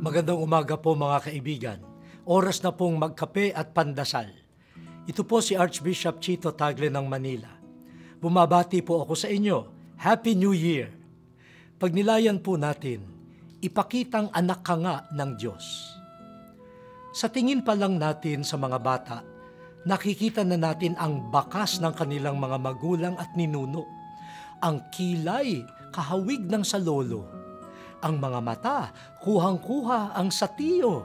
Magandang umaga po mga kaibigan. Oras na pong magkape at pandasal. Ito po si Archbishop Chito Tagle ng Manila. Bumabati po ako sa inyo. Happy New Year! Pagnilayan po natin, ipakitang anak ka nga ng Diyos. Sa tingin pa lang natin sa mga bata, nakikita na natin ang bakas ng kanilang mga magulang at ninuno. Ang kilay, kahawig ng salolo ang mga mata, kuhang-kuha ang satiyo.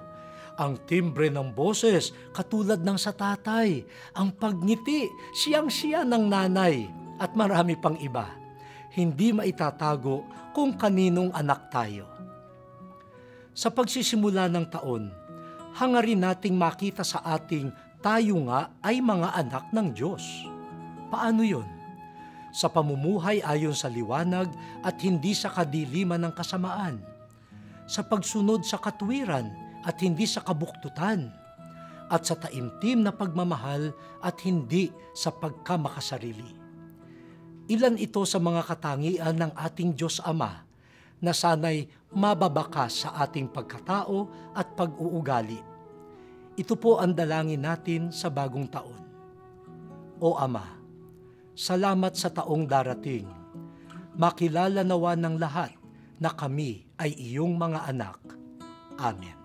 Ang timbre ng boses, katulad ng sa tatay. Ang pagngiti, siyang-siya ng nanay. At marami pang iba. Hindi maitatago kung kaninong anak tayo. Sa pagsisimula ng taon, hangarin nating makita sa ating tayo nga ay mga anak ng Diyos. Paano yon? Sa pamumuhay ayon sa liwanag at hindi sa kadiliman ng kasamaan, sa pagsunod sa katwiran at hindi sa kabuktutan, at sa taimtim na pagmamahal at hindi sa pagkamakasarili. Ilan ito sa mga katangian ng ating Diyos Ama na sanay mababakas sa ating pagkatao at pag-uugali. Ito po ang dalangin natin sa bagong taon. O Ama, Salamat sa taong darating. Makilala nawa ng lahat na kami ay iyong mga anak. Amen.